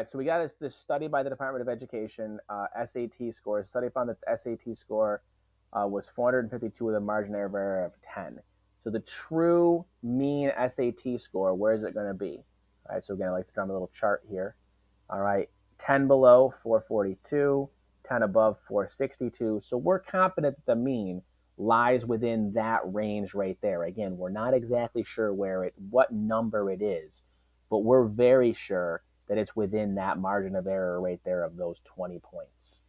right, so we got this, this study by the Department of Education, uh, SAT score. Study found that the SAT score uh, was 452 with a margin of error of 10. So the true mean SAT score, where is it going to be? All right, so again, I like to draw a little chart here. All right, 10 below 442, 10 above 462. So we're confident that the mean lies within that range right there. Again, we're not exactly sure where it, what number it is, but we're very sure that it's within that margin of error right there of those 20 points.